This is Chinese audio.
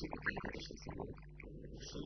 这个大 byose 就是